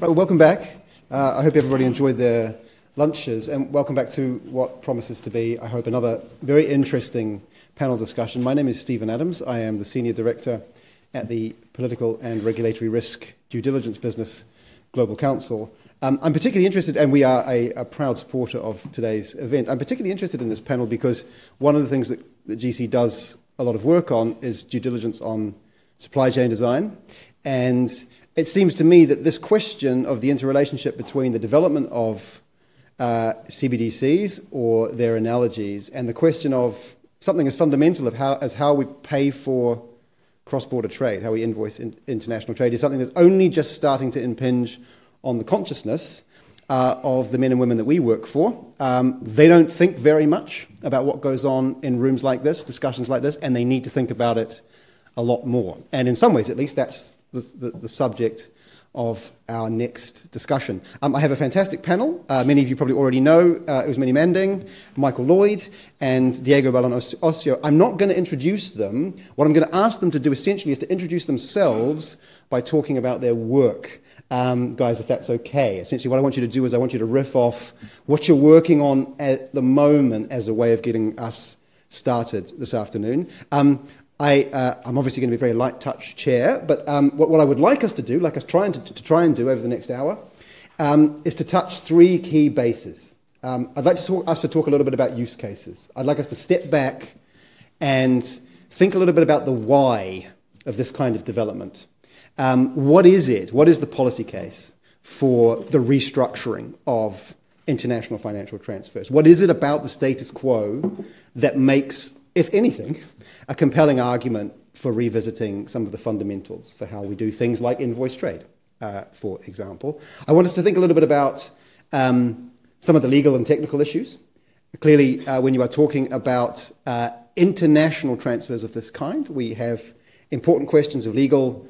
Right, well, welcome back. Uh, I hope everybody enjoyed their lunches, and welcome back to what promises to be, I hope, another very interesting panel discussion. My name is Stephen Adams. I am the Senior Director at the Political and Regulatory Risk Due Diligence Business Global Counsel. Um, I'm particularly interested, and we are a, a, proud supporter of today's event. I'm particularly interested in this panel because one of the things that, that GC does a lot of work on is due diligence on supply chain design. And it seems to me that this question of the interrelationship between the development of uh, CBDCs or their analogies and the question of something as fundamental of how, as how we pay for cross-border trade, how we invoice in, international trade, is something that's only just starting to impinge on the consciousness uh, of the men and women that we work for. Um, they don't think very much about what goes on in rooms like this, discussions like this, and they need to think about it a lot more. And in some ways, at least, that's the, the, the subject of our next discussion. Um, I have a fantastic panel. Uh, many of you probably already know uh, Ousmène Mandeng, Michael Lloyd, and Diego Ballon Ossio. I'm not going to introduce them. What I'm going to ask them to do essentially is to introduce themselves by talking about their work. Um, guys, if that's okay. Essentially, what I want you to do is I want you to riff off what you're working on at the moment as a way of getting us started this afternoon. Um, I, uh, I'm obviously going to be a very light touch chair, but um, what, what, I would like us to do, like us trying to, to try and do over the next hour, um, is to touch three key bases. Um, I'd like to talk, us to talk a little bit about use cases. I'd like us to step back and think a little bit about the why of this kind of development. Um, what is it? What is the policy case for the restructuring of international financial transfers? What is it about the status quo that makes, if anything, a compelling argument for revisiting some of the fundamentals for how we do things like invoice trade, uh, for example. I want us to think a little bit about um, some of the legal and technical issues. Clearly, uh, when you are talking about uh, international transfers of this kind, we have important questions of legal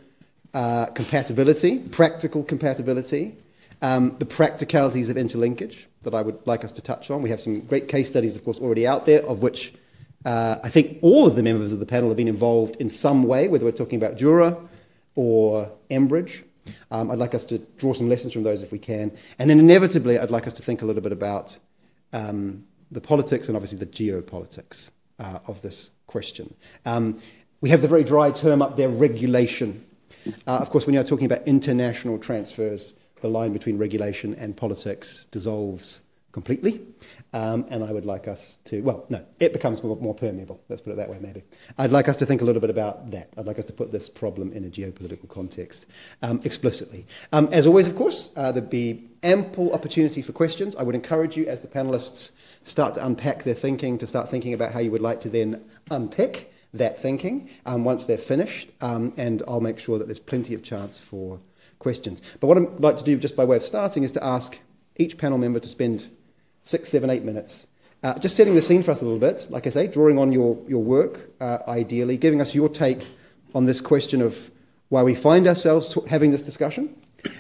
uh, compatibility, practical compatibility, um, the practicalities of interlinkage that I would like us to touch on. We have some great case studies, of course, already out there, of which uh, I think all of the members of the panel have been involved in some way, whether we're talking about Jura or mBridge. Um, I'd like us to draw some lessons from those if we can. And then inevitably, I'd like us to think a little bit about um, the politics and obviously the geopolitics uh, of this question. Um, we have the very dry term up there, regulation. Uh, of course, when you're talking about international transfers, the line between regulation and politics dissolves completely. Um, and I would like us to, well, no, it becomes more, more, permeable. Let's put it that way, maybe. I'd like us to think a little bit about that. I'd like us to put this problem in a geopolitical context um, explicitly. Um, as always, of course, uh, there'd be ample opportunity for questions. I would encourage you, as the panelists start to unpack their thinking, to start thinking about how you would like to then unpick that thinking um, once they're finished. Um, and I'll make sure that there's plenty of chance for questions. But what I'd like to do, just by way of starting, is to ask each panel member to spend six, seven, eight minutes. Uh, just setting the scene for us a little bit, like I say, drawing on your, your work, uh, ideally, giving us your take on this question of why we find ourselves having this discussion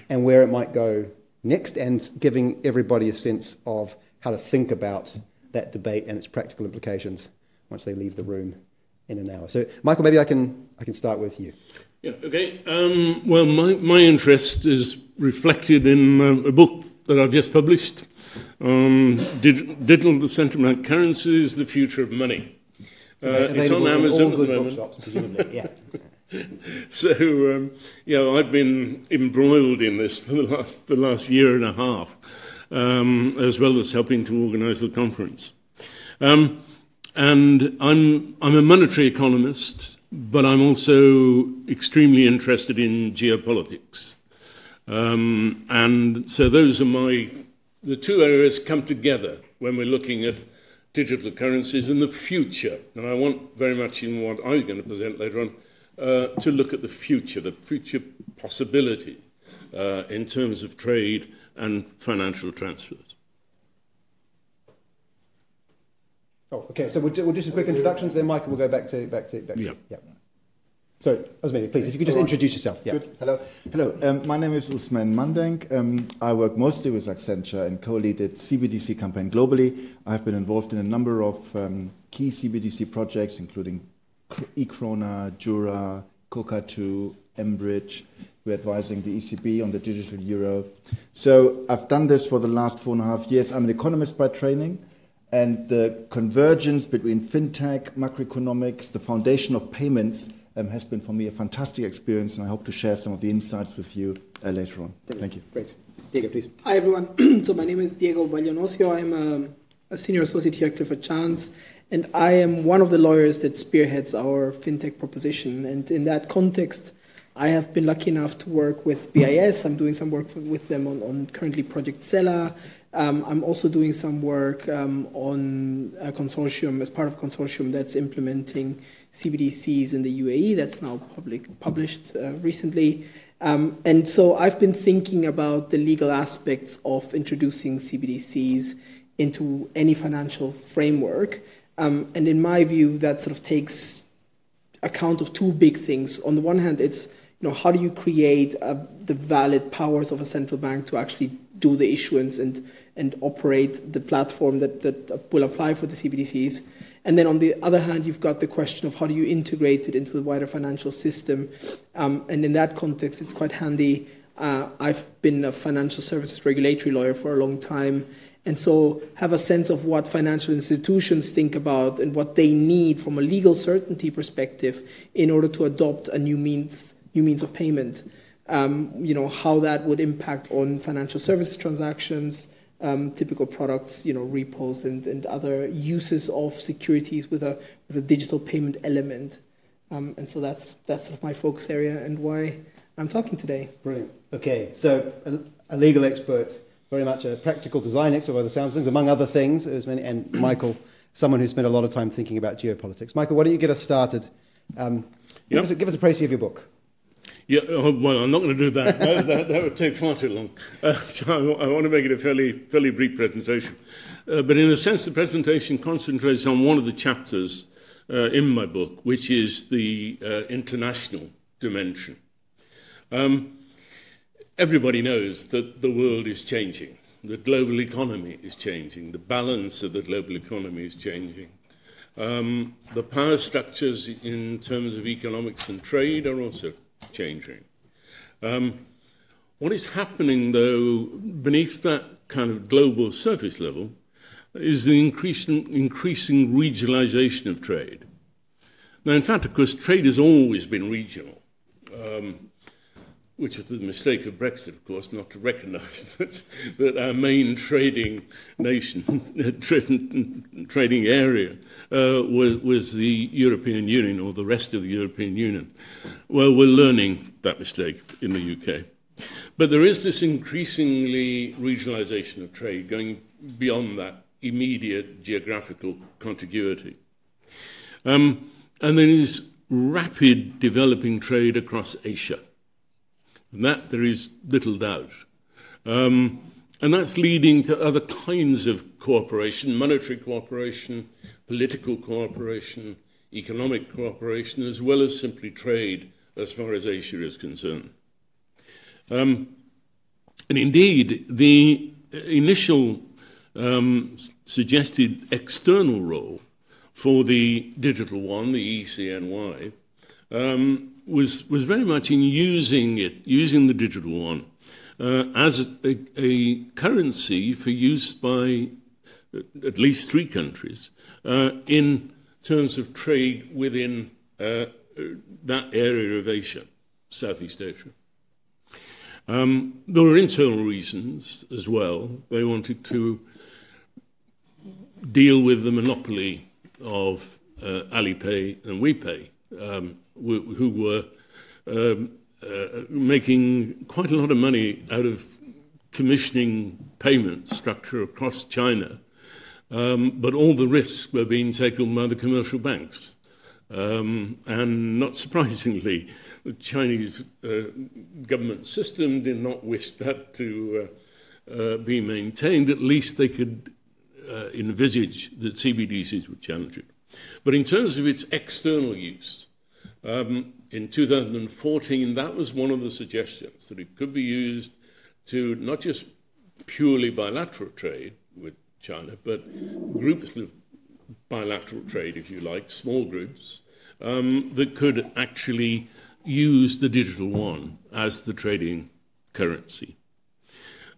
and where it might go next, and giving everybody a sense of how to think about that debate and its practical implications once they leave the room in an hour. So, Michael, maybe I can, I can start with you. Yeah, okay. Um, well, my, my interest is reflected in uh, a book that I've just published um, digital the central currency is the future of money. Uh, it's on Amazon at the moment. yeah. so um, yeah, I've been embroiled in this for the last the last year and a half, um, as well as helping to organise the conference. Um, and I'm I'm a monetary economist, but I'm also extremely interested in geopolitics. Um, and so those are my the two areas come together when we're looking at digital currencies in the future. And I want very much in what I'm going to present later on uh, to look at the future, the future possibility uh, in terms of trade and financial transfers. Oh, okay. So we'll do, we'll do some quick introductions, then Michael will go back to back to back to. Yeah. yeah. So, Ousmène, please, if you could just introduce yourself. Yeah. Good. Hello. Hello. Um, my name is Ousmène Mandeng. Um, I work mostly with Accenture and co-lead the CBDC campaign globally. I have been involved in a number of um, key CBDC projects, including eKrona, Jura, Coca2, mBridge, We're advising the ECB on the digital euro. So I've done this for the last four and a half years. I'm an economist by training, and the convergence between fintech, macroeconomics, the foundation of payments um, has been for me a fantastic experience, and I hope to share some of the insights with you uh, later on. Brilliant. Thank you. Great. Diego, please. Hi, everyone. so my name is Diego Ballon Ossio. I'm a, a, senior associate here at Clifford Chance, and I am one of the lawyers that spearheads our fintech proposition. And in that context, I have been lucky enough to work with BIS. I'm doing some work with them on, on currently Project Sela. Um, I'm also doing some work um, on a consortium, as part of a consortium that's implementing CBDCs in the UAE. That's now public, published uh, recently. Um, and so I've been thinking about the legal aspects of introducing CBDCs into any financial framework. Um, and in my view, that sort of takes account of two big things. On the one hand, it's you know, how do you create uh, the valid powers of a central bank to actually do the issuance and, and operate the platform that, that will apply for the CBDCs? And then on the other hand, you've got the question of how do you integrate it into the wider financial system? Um, and in that context, it's quite handy. Uh, I've been a financial services regulatory lawyer for a long time, and so have a sense of what financial institutions think about and what they need from a legal certainty perspective in order to adopt a new means new means of payment. Um, you know, how that would impact on financial services transactions, um, typical products, you know, repos and, and other uses of securities with a, with a digital payment element. Um, and so that's, that's sort of my focus area and why I'm talking today. Brilliant. Okay, so a, a legal expert, very much a practical design expert by the sounds of things, among other things, many, and Michael, someone who spent a lot of time thinking about geopolitics. Michael, why don't you get us started? Um, yep. give, us a, give us a précis of your book. Yeah, oh, well, I'm not going to do that. that, that, that, would take far too long. Uh, so I, I, want to make it a fairly, fairly brief presentation. Uh, but in a sense, the presentation concentrates on one of the chapters uh, in my book, which is the uh, international dimension. Um, everybody knows that the world is changing. The global economy is changing. The balance of the global economy is changing. Um, the power structures in terms of economics and trade are also changing. Um, what is happening, though, beneath that kind of global surface level is the increasing, increasing regionalization of trade. Now, in fact, of course, trade has always been regional, um, which was the mistake of Brexit, of course, not to recognize that, that our main trading nation, trading area, uh, was, was the European Union or the rest of the European Union. Well, we're learning that mistake in the UK. But there is this increasingly regionalization of trade going beyond that immediate geographical contiguity. Um, and there is rapid developing trade across Asia. And that there is little doubt. Um, and that's leading to other kinds of cooperation, monetary cooperation, political cooperation, economic cooperation, as well as simply trade as far as Asia is concerned. Um, and indeed, the initial um, suggested external role for the digital yuan, the ECNY, um, was, was very much in using it, using the digital yuan, uh, as a, a, currency for use by at least three countries uh, in terms of trade within uh, that area of Asia, Southeast Asia. Um, there were internal reasons as well. They wanted to deal with the monopoly of uh, Alipay and WePay, um, who were um, uh, making quite a lot of money out of commissioning payment structure across China um, but all the risks were being taken by the commercial banks. Um, and not surprisingly, the Chinese uh, government system did not wish that to uh, uh, be maintained. At least they could uh, envisage that CBDCs would challenge it. But in terms of its external use, um, in 2014, that was one of the suggestions that it could be used to not just purely bilateral trade with China, but groups of bilateral trade, if you like, small groups, um, that could actually use the digital yuan as the trading currency.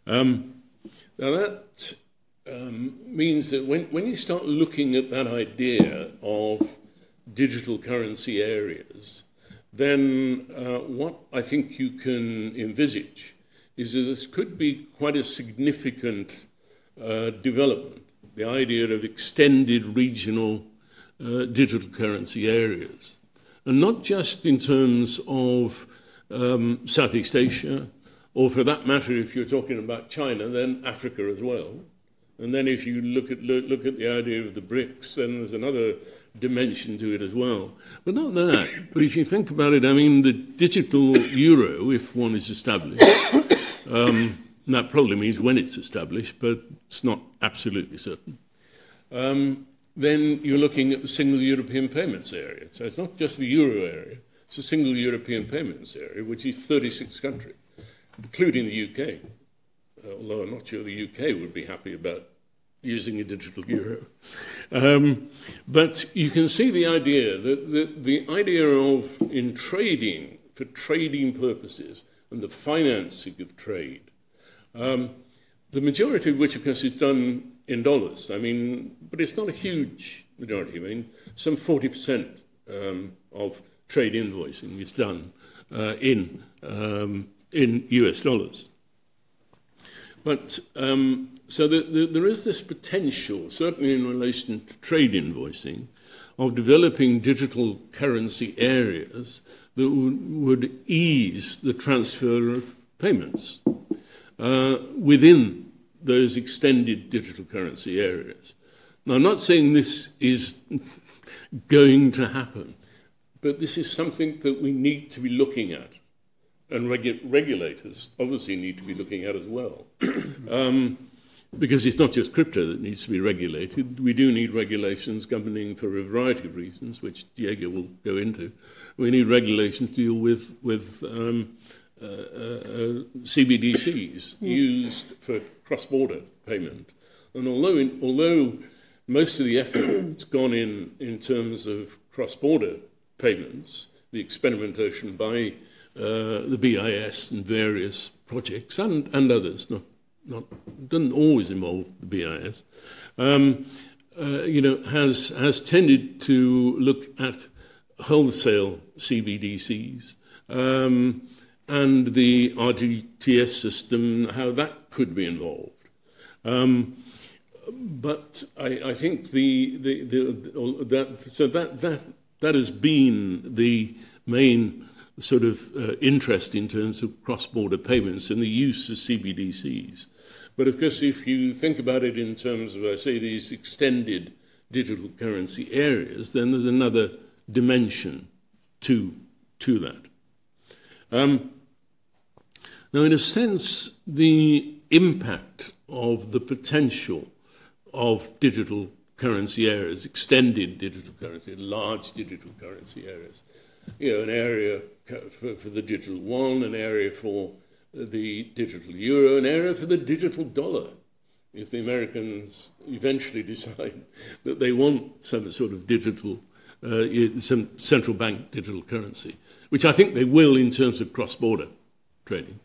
Um, now that um, means that when, when you start looking at that idea of digital currency areas, then uh, what I think you can envisage is that this could be quite a significant uh, development. The idea of extended regional uh, digital currency areas. And not just in terms of um, Southeast Asia, or for that matter, if you're talking about China, then Africa as well. And then if you look at, look, look at the idea of the BRICS, then there's another dimension to it as well. But not that. but if you think about it, I mean, the digital euro, if one is established, um, that probably means when it's established, but it's not absolutely certain. Um, then you're looking at the single European payments area. So it's not just the euro area, it's a single European payments area, which is 36 countries, including the UK. Uh, although I'm not sure the UK would be happy about using a digital euro. Um, but you can see the idea that the, the idea of in trading, for trading purposes, and the financing of trade, um, the majority of which, of course, is done in dollars. I mean, but it's not a huge majority. I mean, some 40% um, of trade invoicing is done uh, in, um, in US dollars. But um, so the, the, there is this potential, certainly in relation to trade invoicing, of developing digital currency areas that would ease the transfer of payments uh, within those extended digital currency areas. Now, I'm not saying this is going to happen, but this is something that we need to be looking at, and regu regulators obviously need to be looking at as well. um, because it's not just crypto that needs to be regulated. We do need regulations governing for a variety of reasons, which Diego will go into. We need regulation to deal with, with um, uh, uh, CBDCs used for cross-border payment. And although, in, although most of the effort has gone in in terms of cross-border payments, the experimentation by uh, the BIS and various projects and, and others, not, not, doesn't always involve the BIS, um, uh, you know, has, has tended to look at wholesale CBDCs. Um, and the RTGS system, how that could be involved. Um, but I, I, think the, the, the, that, so that, that, that has been the main sort of uh, interest in terms of cross-border payments and the use of CBDCs. But of course, if you think about it in terms of, I say, these extended digital currency areas, then there's another dimension to, to that. Um, now, in a sense, the impact of the potential of digital currency areas, extended digital currency, large digital currency areas, you know, an area for, for the digital yuan, an area for the digital euro, an area for the digital dollar. If the Americans eventually decide that they want some sort of digital, uh, some central bank digital currency, which I think they will in terms of cross border trading.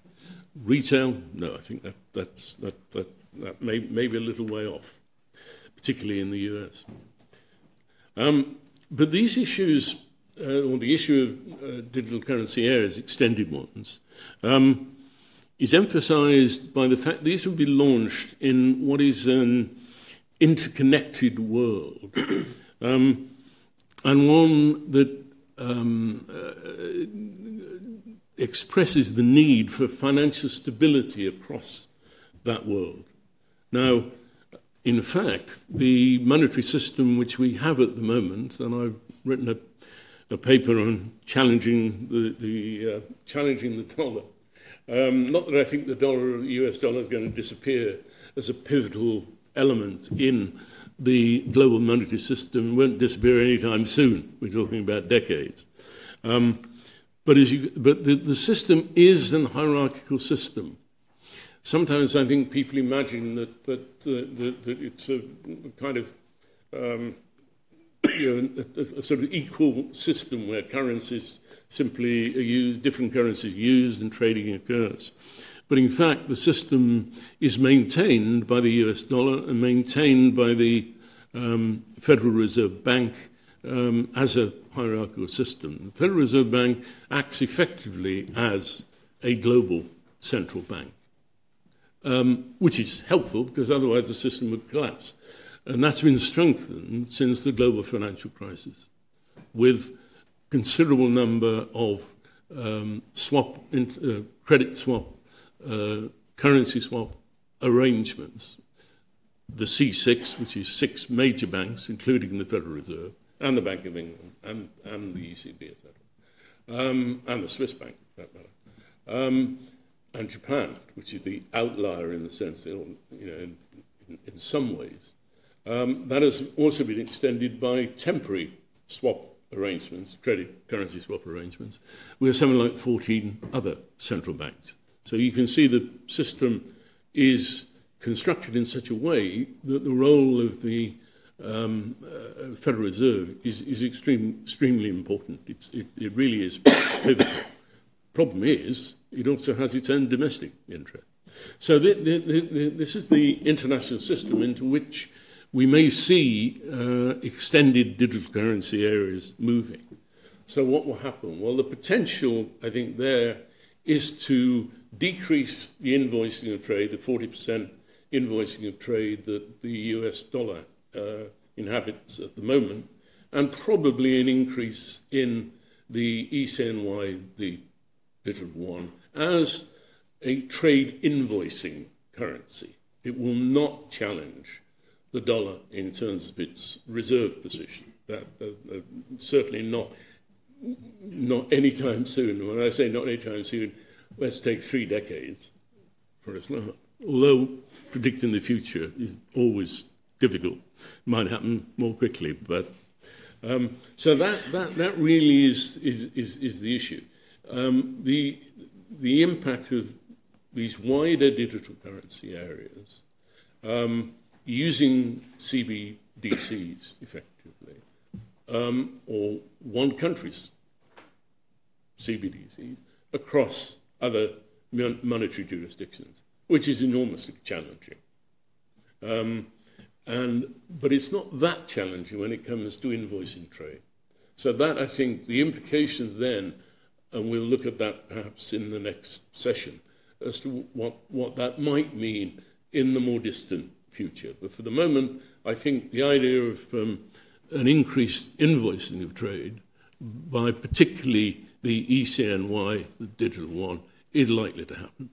Retail, no, I think that, that's, that, that, that may, may be a little way off, particularly in the US. Um, but these issues, uh, or the issue of uh, digital currency areas, extended ones, um, is emphasized by the fact these will be launched in what is an interconnected world, um, and one that um, uh, expresses the need for financial stability across that world. Now, in fact, the monetary system which we have at the moment, and I've written a, a paper on challenging the, the uh, challenging the dollar. Um, not that I think the dollar, the US dollar, is going to disappear as a pivotal element in the global monetary system. It won't disappear anytime soon. We're talking about decades. Um, but, you, but the, the system is an hierarchical system. Sometimes I think people imagine that, that, uh, that, that it's a kind of um, you know, a, a, sort of equal system where currencies simply are used, different currencies used and trading occurs. But in fact, the system is maintained by the US dollar and maintained by the um, Federal Reserve Bank um, as a hierarchical system. The Federal Reserve Bank acts effectively as a global central bank, um, which is helpful because otherwise the system would collapse. And that's been strengthened since the global financial crisis with considerable number of um, swap, uh, credit swap, uh, currency swap arrangements. The C6, which is six major banks, including the Federal Reserve, and the Bank of England, and, and the ECB, etc., um, and the Swiss bank, for that matter, um, and Japan, which is the outlier in the sense that, you know, in, in, in some ways. Um, that has also been extended by temporary swap arrangements, credit currency swap arrangements, with something like 14 other central banks. So you can see the system is constructed in such a way that the role of the um, uh, Federal Reserve is, is extreme, extremely important. It, it really is pivotal. Problem is, it also has its own domestic interest. So the, the, the, this is the international system into which we may see uh, extended digital currency areas moving. So what will happen? Well, the potential, I think, there is to decrease the invoicing of trade, the 40% invoicing of trade that the US dollar uh, inhabits at the moment, and probably an increase in the ECNY, the digital yuan, as a trade invoicing currency. It will not challenge the dollar in terms of its reserve position. That uh, uh, certainly not not anytime soon. When I say not anytime soon, let's take three decades for us now. Although predicting the future is always difficult. it Might happen more quickly, but um, so that, that, that really is, is, is, is the issue. Um, the, the impact of these wider digital currency areas um, using CBDCs effectively, um, or one country's CBDCs across other monetary jurisdictions, which is enormously challenging. Um, and, but it's not that challenging when it comes to invoicing trade. So that, I think, the implications then, and we'll look at that perhaps in the next session, as to what, what that might mean in the more distant future. But for the moment, I think the idea of um, an increased invoicing of trade by particularly the ECNY, the digital yuan, is likely to happen.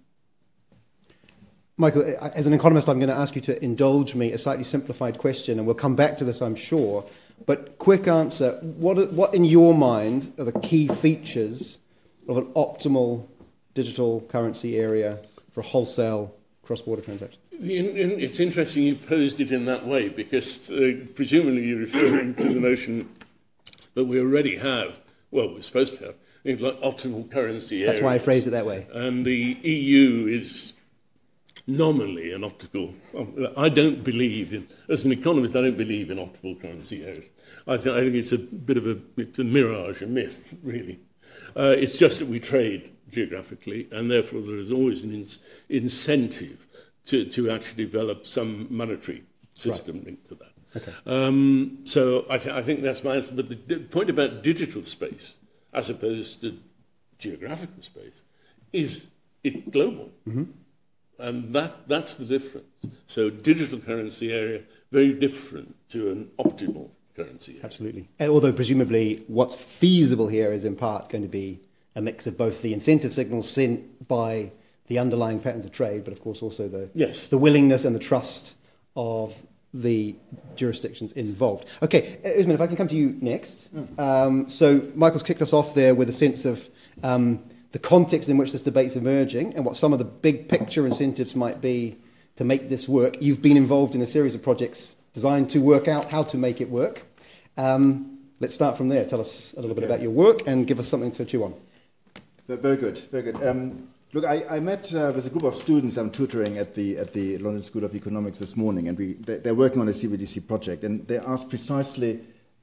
Michael, as an economist, I'm going to ask you to indulge me a slightly simplified question, and we'll come back to this, I'm sure. But quick answer: what, what in your mind are the key features of an optimal digital currency area for wholesale cross-border transactions? It's interesting you posed it in that way because uh, presumably you're referring to the notion that we already have, well, we're supposed to have, things like optimal currency areas. That's why I phrased it that way. And the EU is nominally an optical. I don't believe in, as an economist, I don't believe in optimal currency areas. I, th- I think it's a bit of a, it's a mirage, a myth, really. Uh, it's just that we trade geographically, and therefore there is always an in- incentive to, to actually develop some monetary system right. linked to that. Okay. Um, so I, th I think that's my answer. But the, point about digital space, as opposed to geographical space, is it global. Mm -hmm. And that, that's the difference. So digital currency area, very different to an optimal currency area. Absolutely. Uh, although presumably what's feasible here is in part going to be a mix of both the incentive signals sent by the underlying patterns of trade, but of course also the, yes. the willingness and the trust of the jurisdictions involved. Okay, Ousmène, if I can come to you next. Mm. Um, so Michael's kicked us off there with a sense of um, the context in which this debate's emerging and what some of the big picture incentives might be to make this work. You've been involved in a series of projects designed to work out how to make it work. Um, let's start from there. Tell us a little bit about your work and give us something to chew on. Very good, very good. Um, look, I, I met uh, with a group of students I'm tutoring at the, at the London School of Economics this morning, and we, they, they're working on a CBDC project, and they asked precisely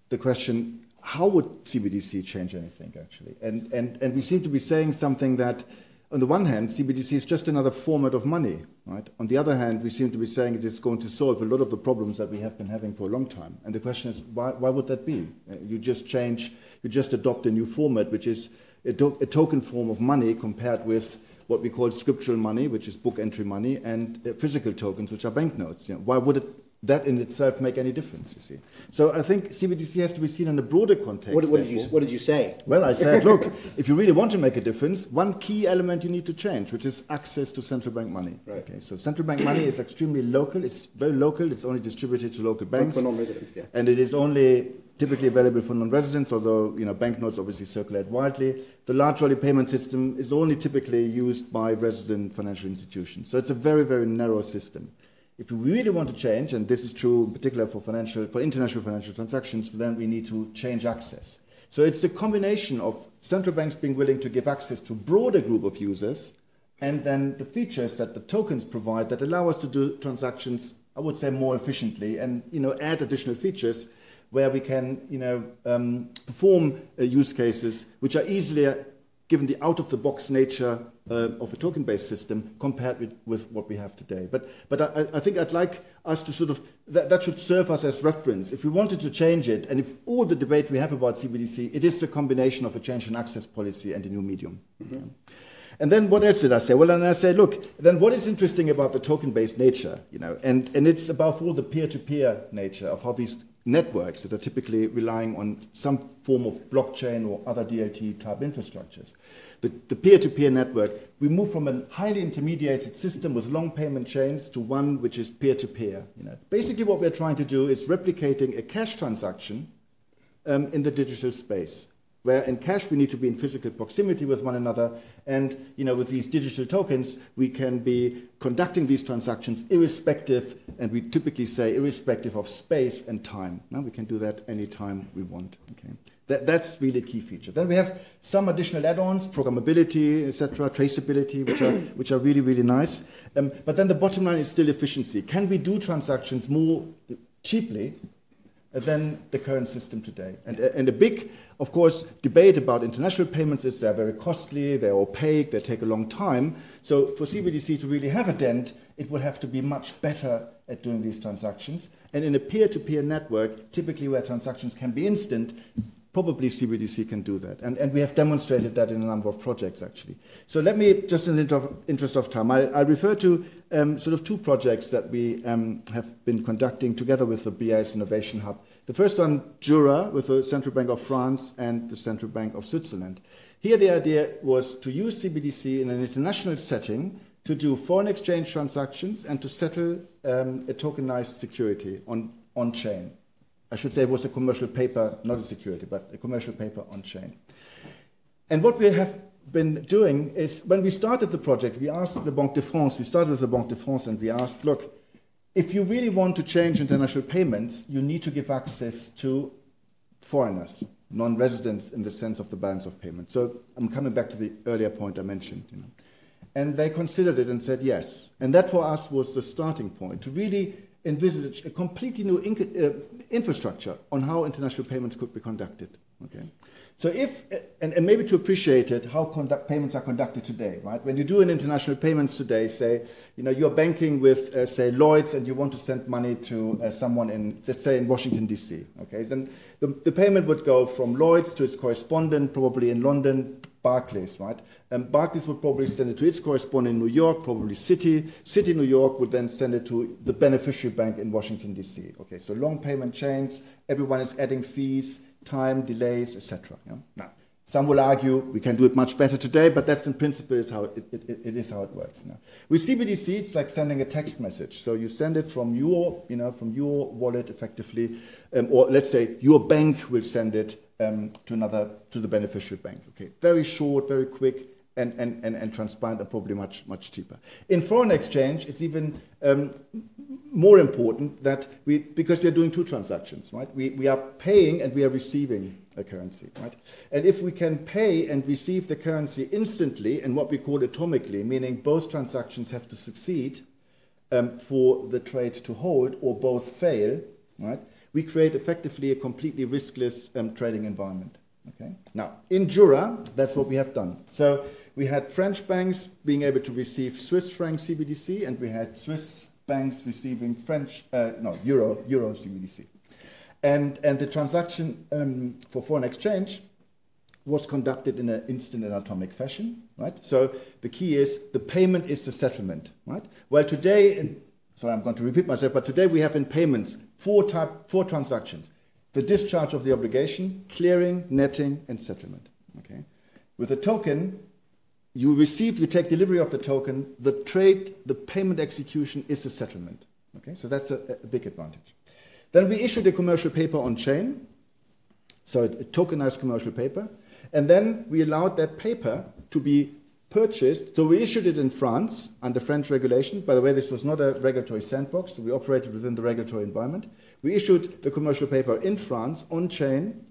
the question how would CBDC change anything actually? And, and, and we seem to be saying something that, on the one hand, CBDC is just another format of money, right? On the other hand, we seem to be saying it is going to solve a lot of the problems that we have been having for a long time. And the question is, why, why would that be? Uh, you just change, you just adopt a new format, which is a, a token form of money compared with what we call scriptural money, which is book entry money, and uh, physical tokens, which are banknotes. You know, why would it that in itself make any difference, you see. So I think CBDC has to be seen in a broader context. What, what, did, you, what did you say? Well, I said, look, if you really want to make a difference, one key element you need to change, which is access to central bank money. Right. Okay, so central bank money is extremely local. It's very local. It's only distributed to local banks. For non-residents, yeah. And it is only typically available for non-residents, although you know banknotes obviously circulate widely. The large trolley payment system is only typically used by resident financial institutions. So it's a very, very narrow system. If we really want to change, and this is true in particular for financial, for international financial transactions, then we need to change access. So it's a combination of central banks being willing to give access to a broader group of users, and then the features that the tokens provide that allow us to do transactions, I would say, more efficiently, and you know, add additional features where we can, you know, um, perform uh, use cases which are easily uh, given the out-of-the-box nature uh, of a token-based system compared with, with what we have today. But, but I, I think I'd like us to sort of, that, that should serve us as reference. If we wanted to change it, and if all the debate we have about CBDC, it is a combination of a change in access policy and a new medium. Okay. And then what else did I say? Well, and I say, look, then what is interesting about the token-based nature, you know, and, and it's above all the peer-to-peer nature of how these networks that are typically relying on some form of blockchain or other DLT type infrastructures. The, the peer-to-peer network, we move from a highly intermediated system with long payment chains to one which is peer-to-peer. You know, basically, what we're trying to do is replicating a cash transaction um, in the digital space where in cash we need to be in physical proximity with one another. And you know with these digital tokens we can be conducting these transactions irrespective and we typically say irrespective of space and time. Now we can do that anytime we want okay? That, that's really a key feature. Then we have some additional add-ons programmability etc traceability which are which are really really nice. Um, but then the bottom line is still efficiency. Can we do transactions more cheaply than the current system today. And, uh, and a big, of course, debate about international payments is they're very costly, they're opaque, they take a long time. So for CBDC to really have a dent, it will have to be much better at doing these transactions. And in a peer-to-peer network, typically where transactions can be instant, probably CBDC can do that. And, and we have demonstrated that in a number of projects, actually. So let me, just in the interest of time, I, I refer to um, sort of two projects that we um, have been conducting together with the BIS Innovation Hub. The first one, Jura, with the Central Bank of France and the Central Bank of Switzerland. Here the idea was to use CBDC in an international setting to do foreign exchange transactions and to settle um, a tokenized security on, on chain. I should say it was a commercial paper, not a security, but a commercial paper on chain. And what we have been doing is when we started the project, we asked the Banque de France, we started with the Banque de France and we asked, look, if you really want to change international payments, you need to give access to foreigners, non-residents in the sense of the balance of payment. So I'm coming back to the earlier point I mentioned. You know. And they considered it and said yes. And that for us was the starting point to really envisage a completely new uh, infrastructure on how international payments could be conducted. Okay? So if, and, and maybe to appreciate it, how conduct, payments are conducted today, right? When you do an international payments today, say, you know, you're banking with, uh, say, Lloyds and you want to send money to uh, someone in, let's say, in Washington, D.C., okay? Then the, the payment would go from Lloyds to its correspondent, probably in London, Barclays, right? And Barclays would probably send it to its correspondent in New York, probably Citi. Citi New York would then send it to the beneficiary bank in Washington, D.C. Okay, so long payment chains, everyone is adding fees, time, delays, etc. Yeah? Now, some will argue we can do it much better today, but that's in principle how it, it, it is how it works. Know. With CBDC, it's like sending a text message. So you send it from your, you know, from your wallet effectively, um, or let's say your bank will send it um, to another to the beneficiary bank. Okay, very short, very quick, and, and, and, and transparent, and probably much much cheaper. In foreign exchange, it's even um, more important that we, because we are doing two transactions, right? We, we are paying and we are receiving a currency, right? And if we can pay and receive the currency instantly and what we call atomically, meaning both transactions have to succeed um, for the trade to hold or both fail, right? We create effectively a completely riskless um, trading environment. Okay. Now, in Jura, that's what we have done. So we had French banks being able to receive Swiss franc CBDC, and we had Swiss banks receiving French, uh, no, Euro, Euro CBDC. And, and the transaction um, for foreign exchange was conducted in an instant and atomic fashion, right? So the key is the payment is the settlement, right? Well, today, sorry, I'm going to repeat myself, but today we have in payments four type, four transactions: the discharge of the obligation, clearing, netting, and settlement. Okay, with a token, you receive, you take delivery of the token. The trade, the payment execution is the settlement. Okay, so that's a, a big advantage. Then we issued a commercial paper on chain, so a tokenized commercial paper. And then we allowed that paper to be purchased. So we issued it in France under French regulation. By the way, this was not a regulatory sandbox, so we operated within the regulatory environment. We issued the commercial paper in France on chain.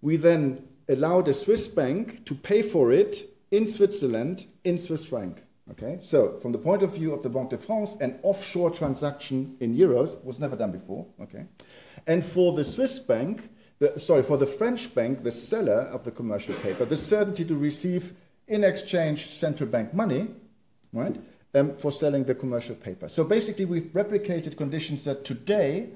We then allowed a Swiss bank to pay for it in Switzerland in Swiss franc. Okay, so from the point of view of the Banque de France, an offshore transaction in euros was never done before. Okay, and for the Swiss bank, the, sorry, for the French bank, the seller of the commercial paper, the certainty to receive in exchange central bank money, right, um, for selling the commercial paper. So basically, we've replicated conditions that today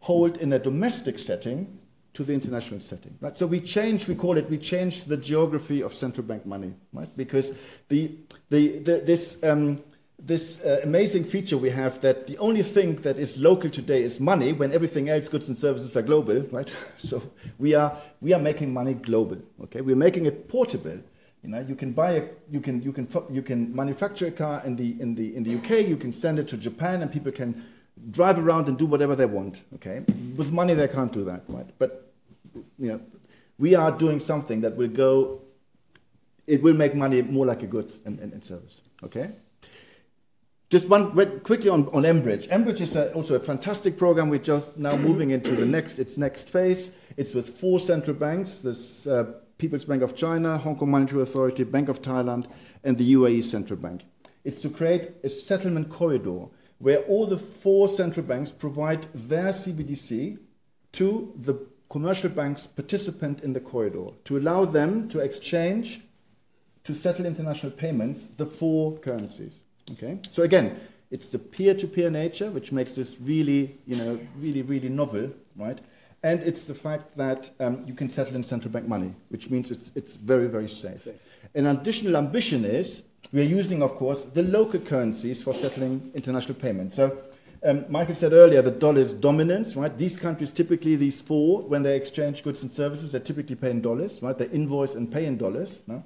hold in a domestic setting to the international setting, right? So we change, we call it, we change the geography of central bank money, right? Because the, the, the this um, this uh, amazing feature we have that the only thing that is local today is money when everything else goods and services are global right so we are we are making money global okay we're making it portable you know you can buy a you can you can you can manufacture a car in the in the in the UK you can send it to Japan and people can drive around and do whatever they want okay with money they can't do that right but you know we are doing something that will go it will make money more like a goods and, and, and service okay just one quickly on, on Embridge. mBridge is a, also a fantastic program. We're just now moving into the next its next phase. It's with four central banks: this uh, People's Bank of China, Hong Kong Monetary Authority, Bank of Thailand, and the UAE Central Bank. It's to create a settlement corridor where all the four central banks provide their CBDC to the commercial banks participant in the corridor to allow them to exchange to settle international payments the four currencies. Okay? So again, it's the peer-to-peer nature which makes this really, you know, really, really novel, right? And it's the fact that um, you can settle in central bank money, which means it's, it's very, very safe. An additional ambition is we are using, of course, the local currencies for settling international payments. So um, Michael said earlier the dollar's dominance, right? These countries, typically these four, when they exchange goods and services, they typically pay in dollars, right? They invoice and pay in dollars. No?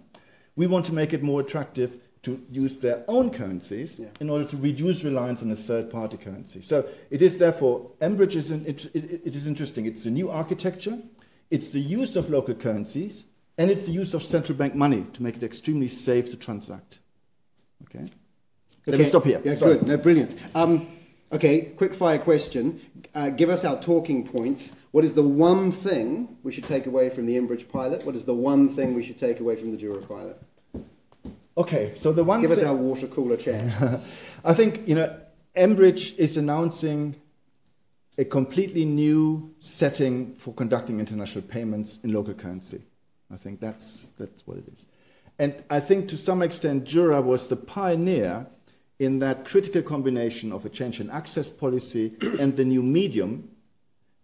We want to make it more attractive to use their own currencies yeah. in order to reduce reliance on a third party currency. So it is therefore, mBridge is, an, it, it, it is interesting. It's a new architecture, it's the use of local currencies, and it's the use of central bank money to make it extremely safe to transact. Okay? okay. Let me stop here. Yeah, Sorry. good. No, brilliant. Um, okay, quick fire question. Uh, give us our talking points. What is the one thing we should take away from the mBridge pilot? What is the one thing we should take away from the Jura pilot? Okay, so the one give us our water cooler chat. I think you know, mBridge is announcing a completely new setting for conducting international payments in local currency. I think that's that's what it is, and I think to some extent Jura was the pioneer in that critical combination of a change in access policy and the new medium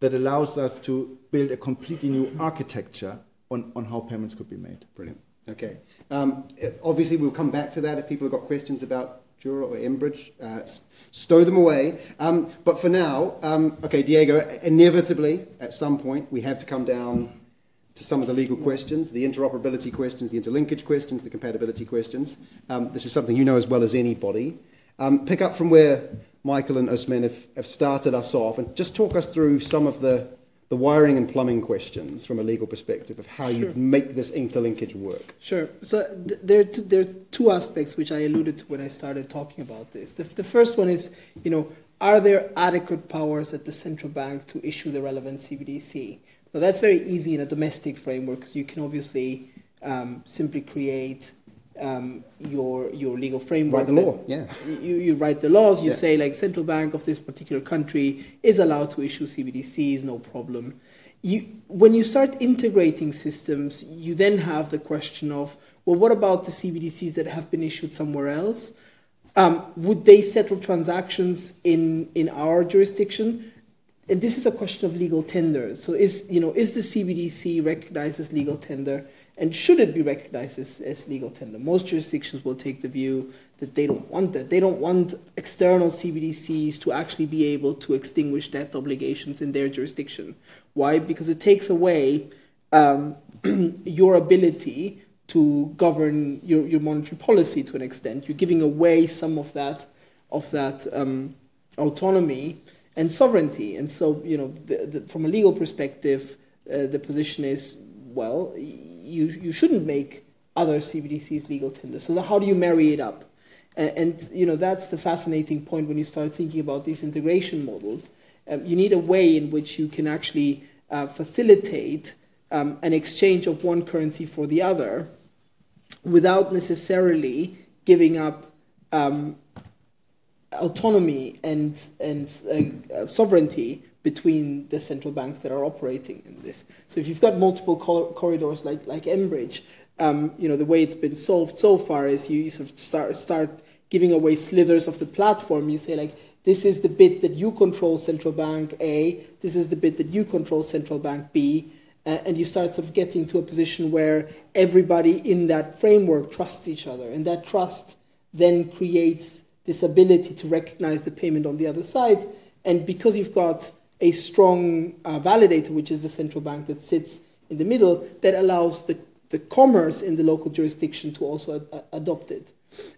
that allows us to build a completely new architecture on, on how payments could be made. Brilliant. Okay. Um, obviously, we'll come back to that if people have got questions about Jura or mBridge. Uh, stow them away. Um, but for now, um, okay, Diego, inevitably, at some point, we have to come down to some of the legal questions, the interoperability questions, the interlinkage questions, the compatibility questions. Um, this is something you know as well as anybody. Um, pick up from where Michael and Ousmène have, have started us off and just talk us through some of the the wiring and plumbing questions from a legal perspective of how sure. you make this interlinkage work. Sure. So th- there, are two, there are two aspects which I alluded to when I started talking about this. The, the first one is, you know, are there adequate powers at the central bank to issue the relevant CBDC? Now that's very easy in a domestic framework because you can obviously um, simply create um, your your legal framework. Write the law, yeah. You, you write the laws. You Yeah. say like central bank of this particular country is allowed to issue CBDCs, no problem. You when you start integrating systems, you then have the question of well, what about the CBDCs that have been issued somewhere else? Um, would they settle transactions in in our jurisdiction? And this is a question of legal tender. So is you know is the CBDC recognized as legal tender, and should it be recognized as, as legal tender? Most jurisdictions will take the view that they don't want that. They don't want external CBDCs to actually be able to extinguish debt obligations in their jurisdiction. Why? Because it takes away um, your ability to govern your, your monetary policy to an extent. You're giving away some of that of that um, autonomy and sovereignty. And so, you know, the, the, from a legal perspective, uh, the position is well, you you shouldn't make other CBDCs legal tender. So how do you marry it up? And, and you know that's the fascinating point when you start thinking about these integration models. Um, you need a way in which you can actually uh, facilitate um, an exchange of one currency for the other without necessarily giving up um, autonomy and, and uh, sovereignty between the central banks that are operating in this. So if you've got multiple cor- corridors like, like mBridge, um, you know, the way it's been solved so far is you sort of start, start giving away slithers of the platform. You say like, this is the bit that you control central bank A, this is the bit that you control central bank B, uh, and you start sort of getting to a position where everybody in that framework trusts each other, and that trust then creates this ability to recognize the payment on the other side. And because you've got a strong uh, validator, which is the central bank that sits in the middle, that allows the, the commerce in the local jurisdiction to also ad- adopt it.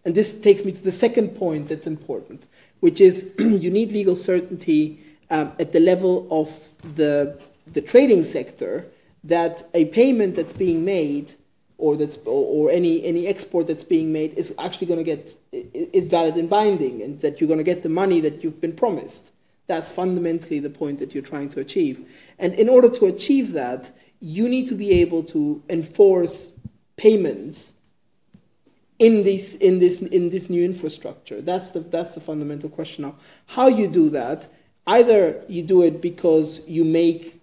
And this takes me to the second point that's important, which is you need legal certainty um, at the level of the, the trading sector that a payment that's being made or that's or, or, any any export that's being made is actually going to get is valid and binding and that you're going to get the money that you've been promised that's fundamentally the point that you're trying to achieve. And in order to achieve that you need to be able to enforce payments in this in this in this new infrastructure. That's the that's the fundamental question. Now how you do that either you do it because you make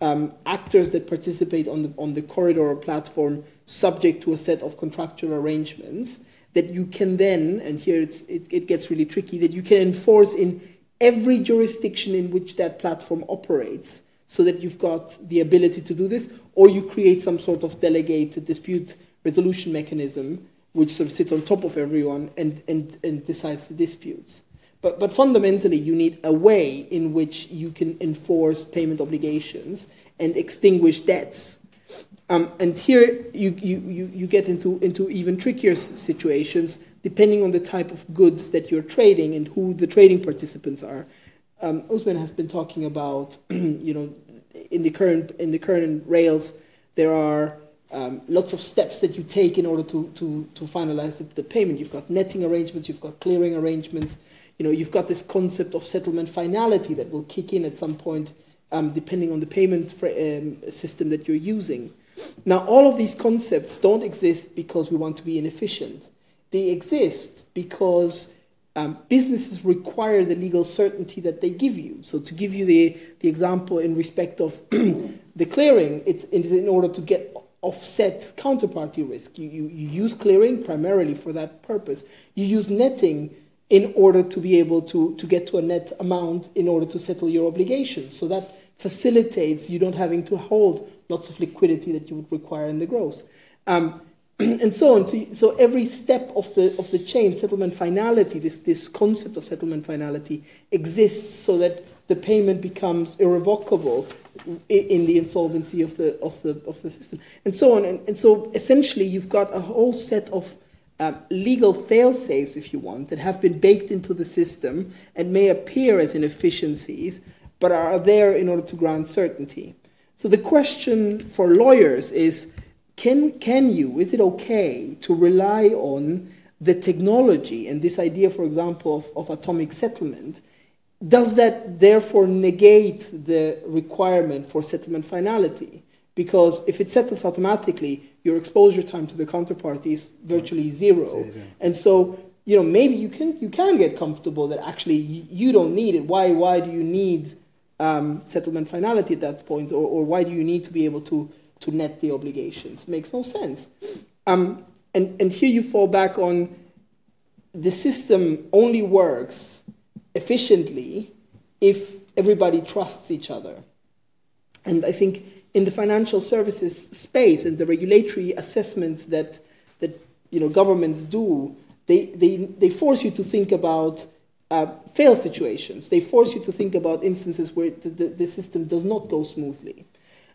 um, actors that participate on the, on the corridor or platform subject to a set of contractual arrangements that you can then, and here it's, it, it gets really tricky, that you can enforce in every jurisdiction in which that platform operates so that you've got the ability to do this, or you create some sort of delegated dispute resolution mechanism which sort of sits on top of everyone and, and, and decides the disputes. But, but fundamentally, you need a way in which you can enforce payment obligations and extinguish debts. Um, and here you, you, you, you get into, into even trickier situations depending on the type of goods that you're trading and who the trading participants are. Um, Ousmène has been talking about, you know, in the current, in the current rails, there are um, lots of steps that you take in order to, to, to finalize the, the payment. You've got netting arrangements, you've got clearing arrangements, you know, you've got this concept of settlement finality that will kick in at some point, um, depending on the payment um, system that you're using. Now, all of these concepts don't exist because we want to be inefficient. They exist because um, businesses require the legal certainty that they give you. So, to give you the, the example in respect of the clearing, it's in, in order to get offset counterparty risk. You, you, you use clearing primarily for that purpose. You use netting in order to be able to, to get to a net amount in order to settle your obligations. So that facilitates you don't having to hold lots of liquidity that you would require in the gross. Um, and so on. So, so every step of the, of the chain, settlement finality, this, this concept of settlement finality exists so that the payment becomes irrevocable in the insolvency of the, of the, of the system, and so on. And, and so essentially, you've got a whole set of um, legal fail safes, if you want, that have been baked into the system and may appear as inefficiencies, but are there in order to grant certainty. So the question for lawyers is can, can you, is it okay to rely on the technology and this idea, for example, of, of atomic settlement? Does that therefore negate the requirement for settlement finality? because if it settles automatically, your exposure time to the counterparty is virtually zero. And so, you know, maybe you can you can get comfortable that actually you, you don't need it. Why why do you need um, settlement finality at that point, or, or why do you need to be able to to net the obligations? Makes no sense. Um, and and here you fall back on the system only works efficiently if everybody trusts each other. And I think in the financial services space and the regulatory assessments that, that you know, governments do, they, they, they force you to think about uh, fail situations. They force you to think about instances where the, the, the system does not go smoothly.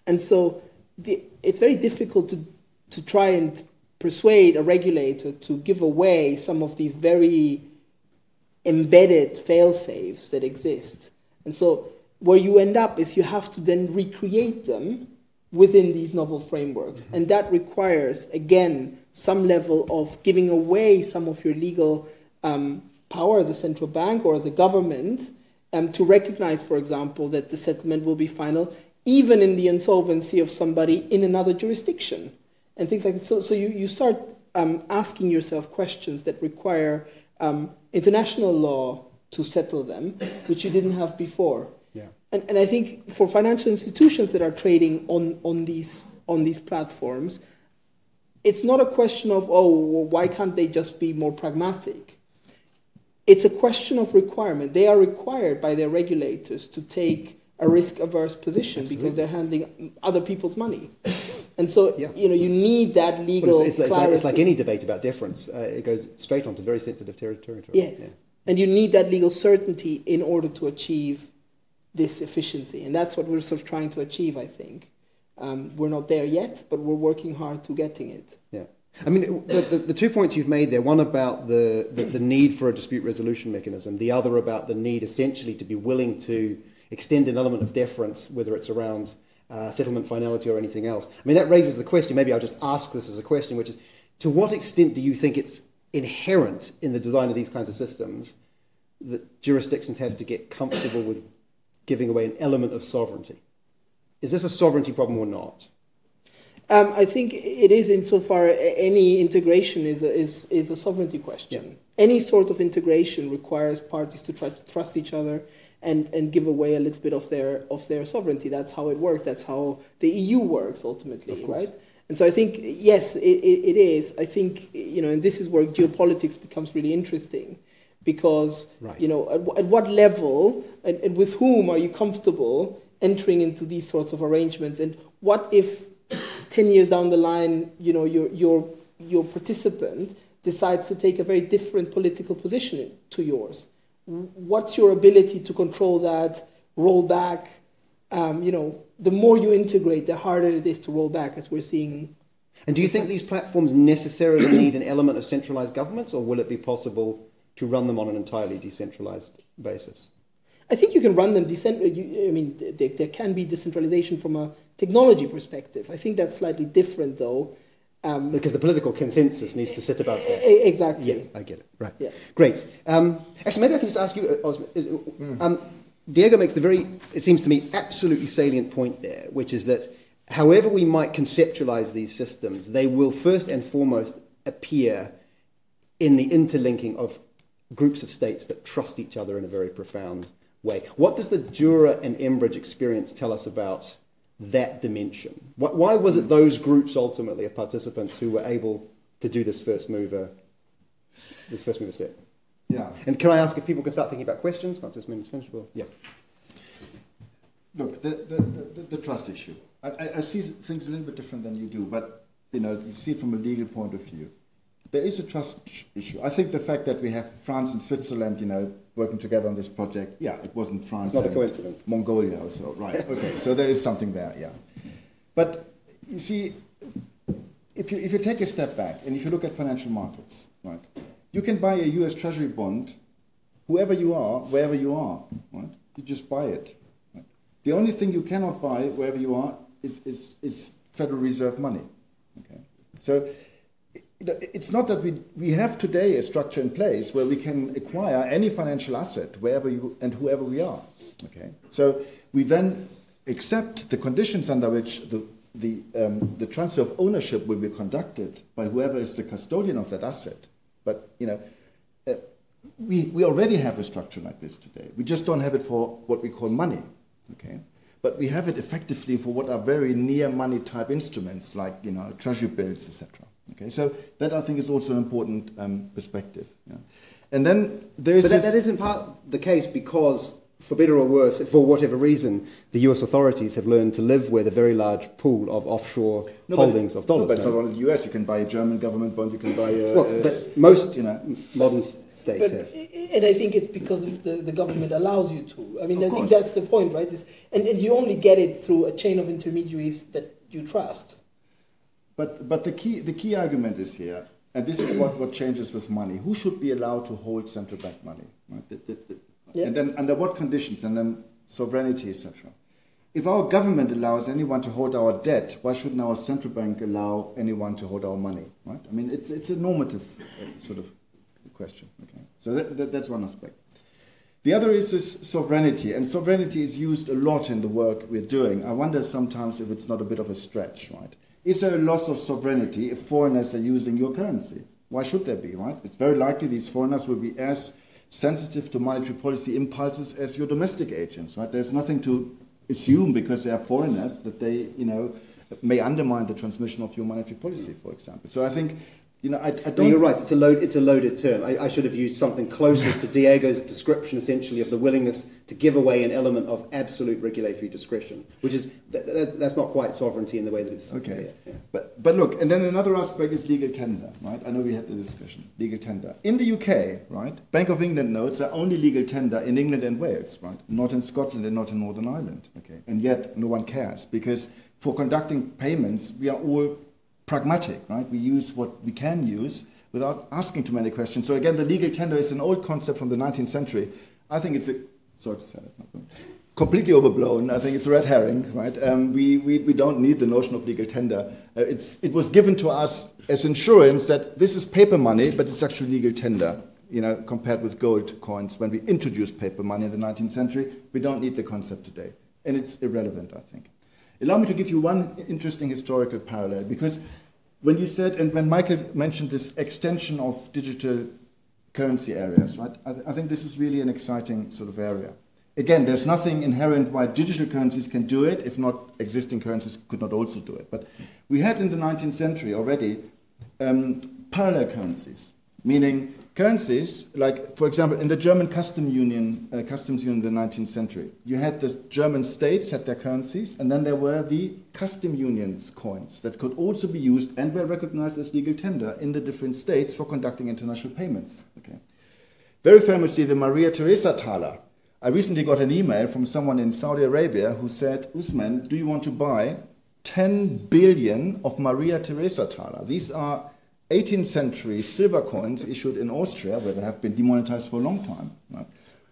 And so the, it's very difficult to, to try and persuade a regulator to give away some of these very embedded fail safes that exist. And so where you end up is you have to then recreate them within these novel frameworks. Mm-hmm. And that requires, again, some level of giving away some of your legal um, power as a central bank or as a government um, to recognize, for example, that the settlement will be final even in the insolvency of somebody in another jurisdiction and things like that. So, so you, you start um, asking yourself questions that require um, international law to settle them, which you didn't have before. Yeah. And, and I think for financial institutions that are trading on, on, these, on these platforms, it's not a question of, oh, well, why can't they just be more pragmatic? It's a question of requirement. They are required by their regulators to take a risk averse position Absolutely. because they're handling other people's money. And so, yeah. you know, you need that legal it's, it's, like, it's, like, any debate about difference. Uh, it goes straight onto very sensitive territory. Yes. Yeah. And you need that legal certainty in order to achieve this efficiency. And that's what we're sort of trying to achieve, I think. Um, we're not there yet, but we're working hard to getting it. Yeah. I mean, the, the, the two points you've made there one about the, the, the need for a dispute resolution mechanism, the other about the need essentially to be willing to extend an element of deference, whether it's around uh, settlement finality or anything else. I mean, that raises the question, maybe I'll just ask this as a question, which is to what extent do you think it's inherent in the design of these kinds of systems that jurisdictions have to get comfortable with giving away an element of sovereignty? Is this a sovereignty problem or not? Um, I think it is insofar any integration is a, is, is a sovereignty question. Yeah. Any sort of integration requires parties to try to trust each other and, and give away a little bit of their of their sovereignty. That's how it works. That's how the EU works ultimately, right? And so I think yes, it, it, it is. I think you know, and this is where geopolitics becomes really interesting, because right. you know, at, at what level and, and with whom are you comfortable entering into these sorts of arrangements, and what if ten years down the line, you know, your your your participant decides to take a very different political position to yours what's your ability to control that, roll back? Um, you know, the more you integrate, the harder it is to roll back, as we're seeing. And do you think these platforms necessarily need an element of centralized governments, or will it be possible to run them on an entirely decentralized basis? I think you can run them decent. I mean, there, there, can be decentralization from a technology perspective. I think that's slightly different, though. Um, because the political consensus needs to sit above that. Exactly. Yeah, I get it. Right. Yeah. Great. Um, actually, maybe I can just ask you, uh, mm. um, Diego makes the very, it seems to me, absolutely salient point there, which is that however we might conceptualize these systems, they will first and foremost appear in the interlinking of groups of states that trust each other in a very profound way. What does the Jura and mBridge experience tell us about that dimension? Why was it those groups ultimately of participants who were able to do this first mover, this first mover step? Yeah. And can I ask if people can start thinking about questions once this minute's finished? Well, yeah. Look, the, the, the, the trust issue. I, I, see things a little bit different than you do, but you know, you see it from a legal point of view. There is a trust issue. I think the fact that we have France and Switzerland, you know, working together on this project. Yeah, it wasn't France. It's not a coincidence. Mongolia also, right? Okay, so there is something there. Yeah, but you see, if you if you take a step back and if you look at financial markets, right, you can buy a U.S. Treasury bond, whoever you are, wherever you are, right? You just buy it. Right? The only thing you cannot buy wherever you are is is, is Federal Reserve money. Okay, so it's not that we, we have today a structure in place where we can acquire any financial asset wherever you and whoever we are. Okay, so we then accept the conditions under which the the, um, the transfer of ownership will be conducted by whoever is the custodian of that asset. But, you know, uh, we, we already have a structure like this today. We just don't have it for what we call money, okay? But we have it effectively for what are very near money type instruments, like, you know, treasury bills, etc. Okay, so that I think is also an important um, perspective. Yeah. And then there is. But that, that isn't part the case because for better or worse, for whatever reason, the US authorities have learned to live with a very large pool of offshore no, holdings but, of dollars. No, but it's not only the US. You can buy a German government bond, you can buy a. Well, but most you know, modern states but, have. And I think it's because the, the government allows you to. I mean, of I course. think that's the point, right? This, and, and you only get it through a chain of intermediaries that you trust. But, but the, key, the key argument is here, and this is what, what changes with money. Who should be allowed to hold central bank money? Right? The, the, the, yeah. And then under what conditions? And then sovereignty, etc. If our government allows anyone to hold our debt, why shouldn't our central bank allow anyone to hold our money? Right? I mean, it's, it's a normative uh, sort of question. Okay, so that, that, that's one aspect. The other is this sovereignty, and sovereignty is used a lot in the work we're doing. I wonder sometimes if it's not a bit of a stretch, right? Is there a loss of sovereignty if foreigners are using your currency? Why should there be, right? It's very likely these foreigners will be as sensitive to monetary policy impulses as your domestic agents, right? There's nothing to assume because they are foreigners that they, you know, may undermine the transmission of your monetary policy, for example. So I think you know, I, I don't. No, you're right. It's a load. It's a loaded term. I, I should have used something closer to Diego's description, essentially, of the willingness to give away an element of absolute regulatory discretion, which is that, that, that's not quite sovereignty in the way that it's. Okay. Yeah, yeah. But but look, and then another aspect is legal tender, right? I know we had the discussion. Legal tender in the UK, right? Bank of England notes are only legal tender in England and Wales, right? Not in Scotland and not in Northern Ireland. Okay. And yet no one cares because for conducting payments, we are all pragmatic, right? We use what we can use without asking too many questions. So again, the legal tender is an old concept from the 19th century. I think it's a sorry to say that, completely overblown. I think it's a red herring, right? Um, we, we, we don't need the notion of legal tender. Uh, it's, it was given to us as insurance that this is paper money, but it's actually legal tender. You know, compared with gold coins, when we introduced paper money in the 19th century, we don't need the concept today, and it's irrelevant, I think. Allow me to give you one interesting historical parallel because when you said, and when Michael mentioned this extension of digital currency areas, right, I, th I think this is really an exciting sort of area. Again, there's nothing inherent why digital currencies can do it, if not existing currencies could not also do it. But we had in the 19th century already um, parallel currencies, meaning currencies, like, for example, in the German custom union, uh, customs union in the 19th century, you had the German states had their currencies, and then there were the custom unions coins that could also be used and were recognized as legal tender in the different states for conducting international payments. Okay. Very famously, the Maria Theresa Thaler. I recently got an email from someone in Saudi Arabia who said, Ousmène, do you want to buy 10 billion of Maria Theresa Thaler? These are 18th century silver coins issued in Austria, where they have been demonetized for a long time. Right?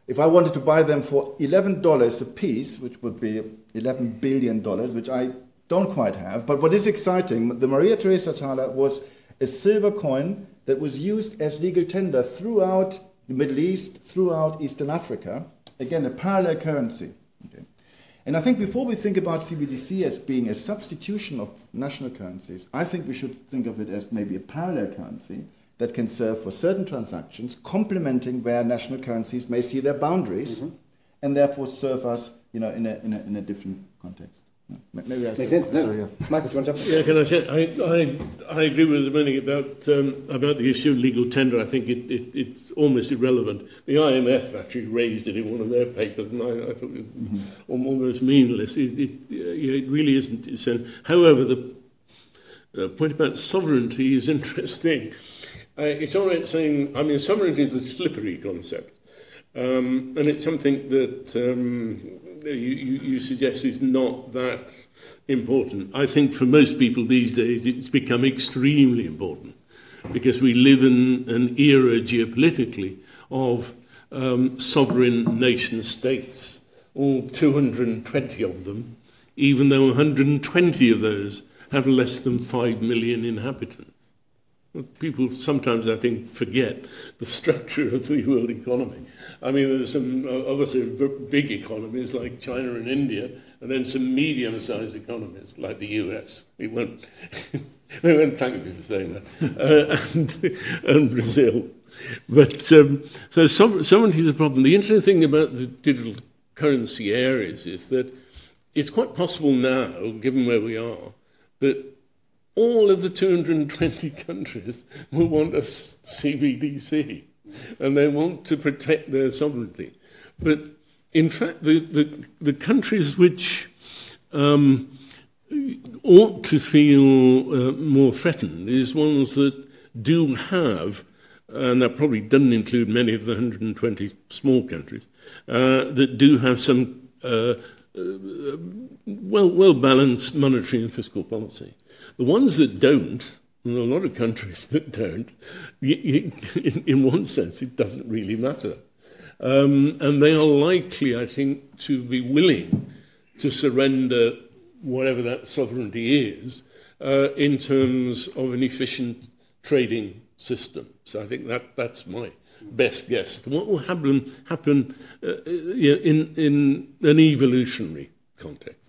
If I wanted to buy them for $11 a piece, which would be $11 billion, which I don't quite have, but what is exciting, the Maria Theresa Thaler was a silver coin that was used as legal tender throughout the Middle East, throughout Eastern Africa. Again, a parallel currency. And I think before we think about CBDC as being a substitution of national currencies, I think we should think of it as maybe a parallel currency that can serve for certain transactions, complementing where national currencies may see their boundaries mm-hmm. and therefore serve us you know, in, a, in, a, in a different context. Maybe Makes sense. No. yeah. Michael, do you want to jump in? Yeah, can I say, I, I, I agree with Dominic about, um, about the issue of legal tender. I think it, it, it's almost irrelevant. The IMF actually raised it in one of their papers, and I, I thought it was mm-hmm. almost meaningless. It, it, it really isn't. It's, however, the uh, point about sovereignty is interesting. Uh, it's all right saying, I mean, sovereignty is a slippery concept. Um, and it's something that um, you, you, suggest is not that important. I think for most people these days it's become extremely important because we live in an era geopolitically of um, sovereign nation states, all 220 of them, even though 120 of those have less than 5 million inhabitants. People sometimes, I think, forget the structure of the world economy. I mean, there's some uh, obviously big economies like China and India, and then some medium-sized economies like the US. We won't, we won't thank you for saying that, uh, and, and, Brazil. But um, so sovereignty is a problem. The interesting thing about the digital currency areas is that it's quite possible now, given where we are, that all of the 220 countries will want a CBDC and they want to protect their sovereignty. But in fact, the, the, the countries which um, ought to feel uh, more threatened is ones that do have, and that probably doesn't include many of the 120 small countries, uh, that do have some uh, uh well, well balanced monetary and fiscal policy. The ones that don't, and a lot of countries that don't, in one sense, it doesn't really matter. Um, and they are likely, I think, to be willing to surrender whatever that sovereignty is uh, in terms of an efficient trading system. So I think that, that's my best guess. What will happen, happen uh, in, in an evolutionary context?